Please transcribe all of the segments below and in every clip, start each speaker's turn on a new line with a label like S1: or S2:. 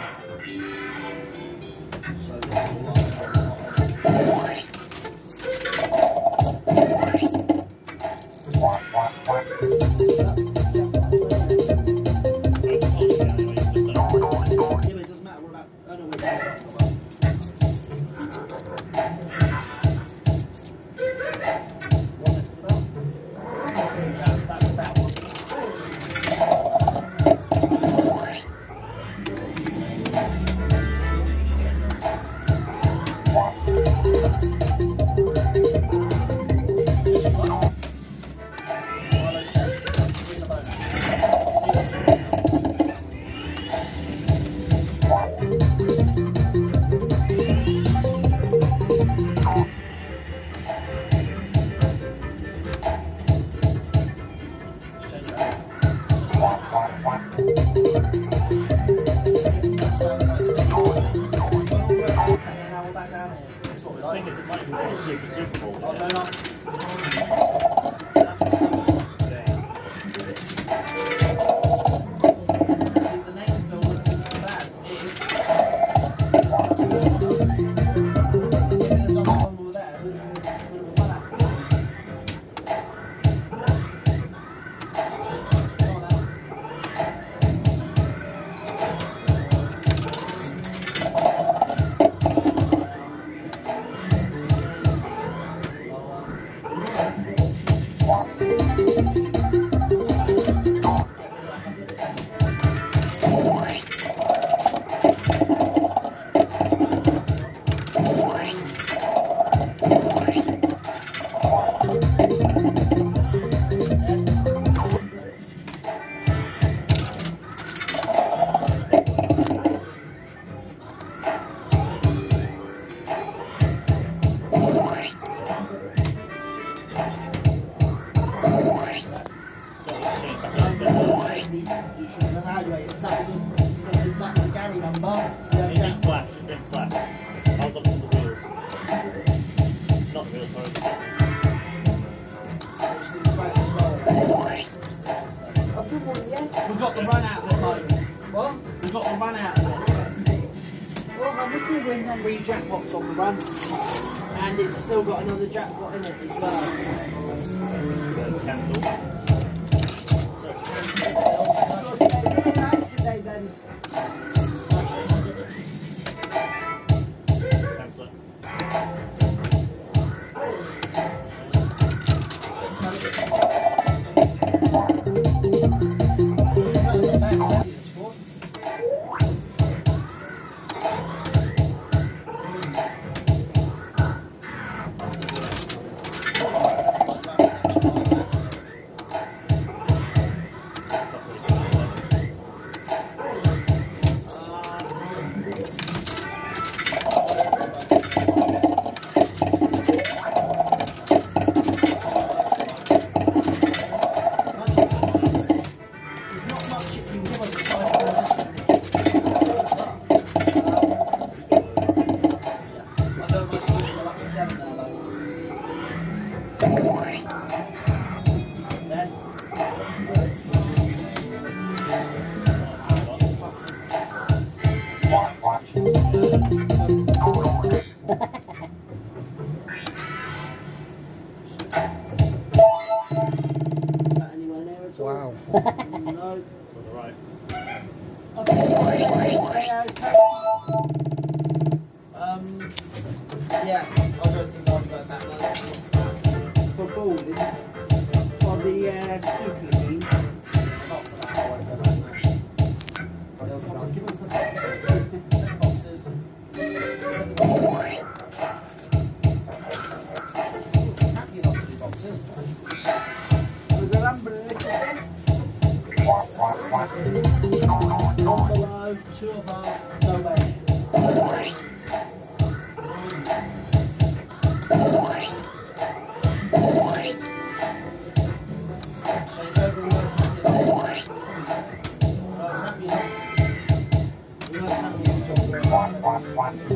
S1: So this then. For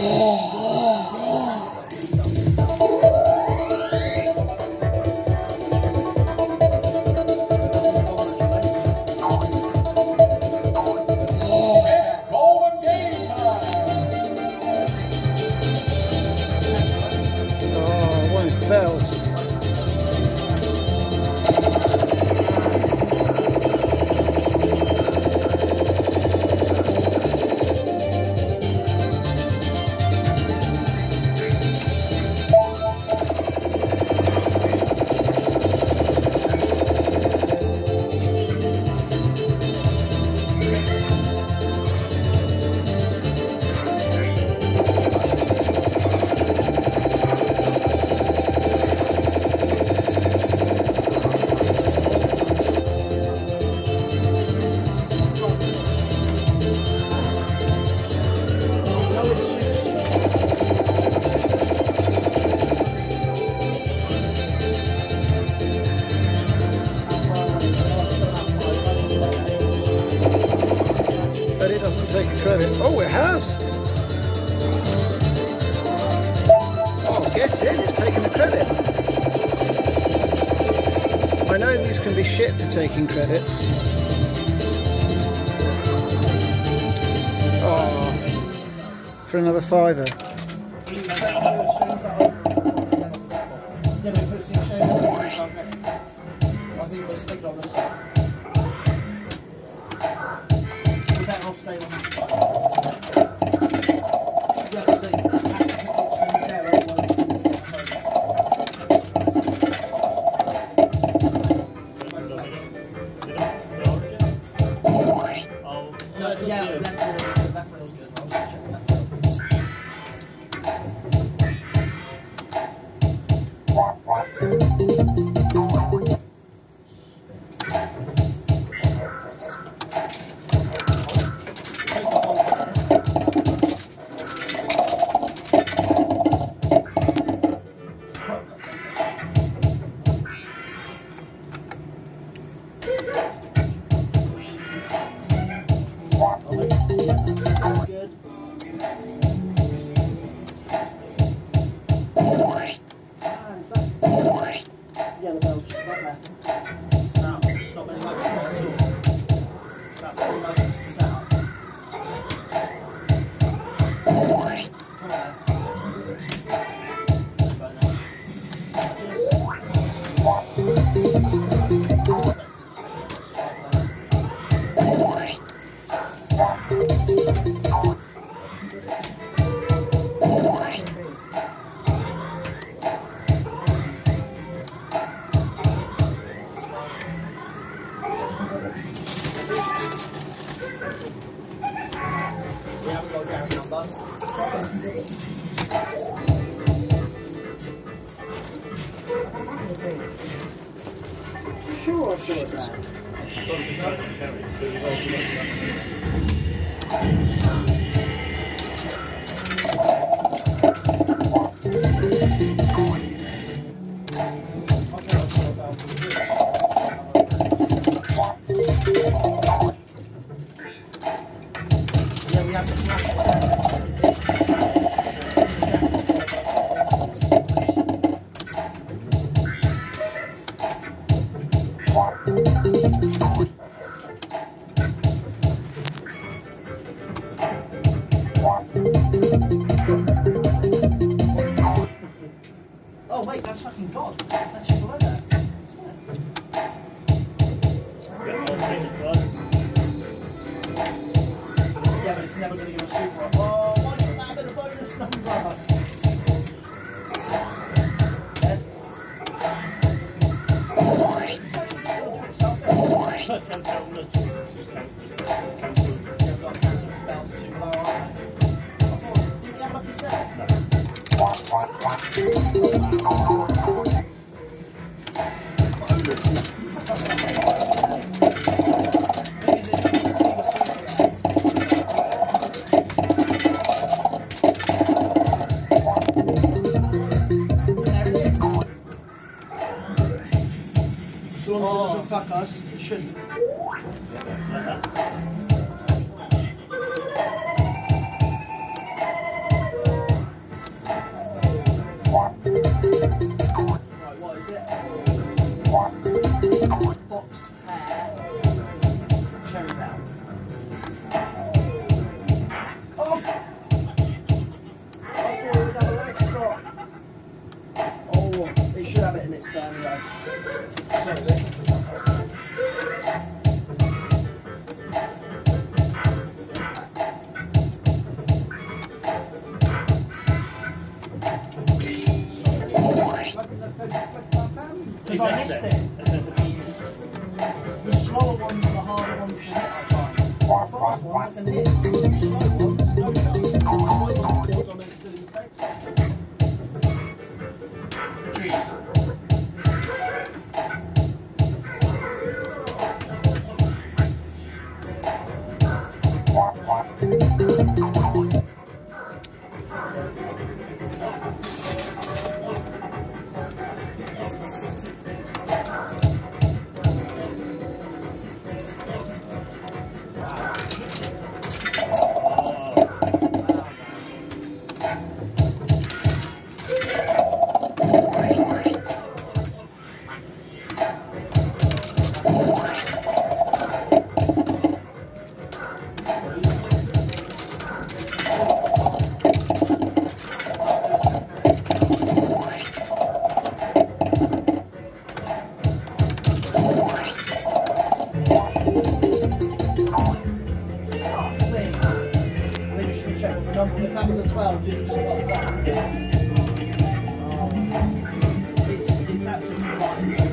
S1: 와. I
S2: know these
S3: can be shit for taking credits. Oh, for another fiver.
S1: I think on this. Merry Christmas. fuck us. Shouldn't. Right, what is it? Boxed. Cherry. Oh! I thought would have a leg stop. Oh, should have it in its stand, though. Sorry, Because I missed it. The slower ones are the harder ones to hit, I find. The fast ones I can hit. Yeah.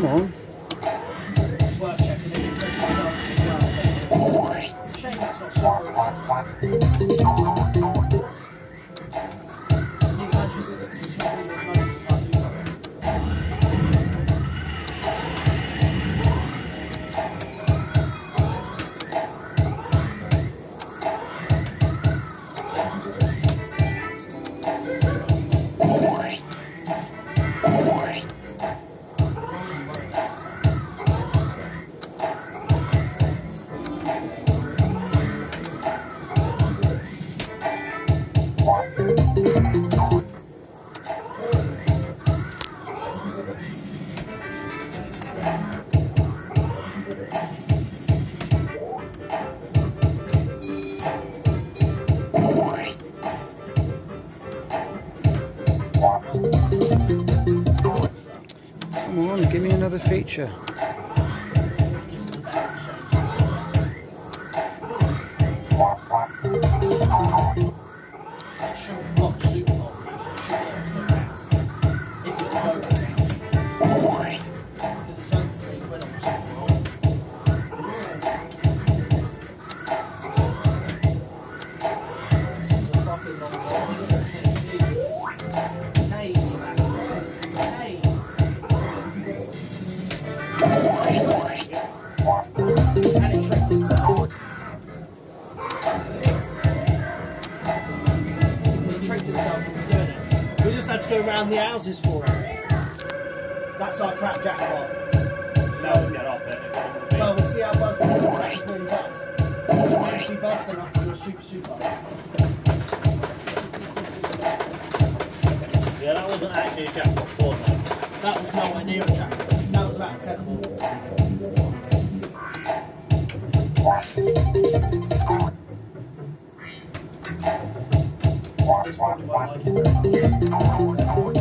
S3: Come on.
S1: Yeah. the houses for it. That's our trap jackpot.
S2: So, get off it.
S1: Well, we'll see how buzzed it is. That was really buzzed. It might buzzed enough to do a super super.
S2: Yeah, that wasn't actually a jackpot for that.
S1: That was nowhere near a jackpot. That was about a ten. This probably won't like it very much.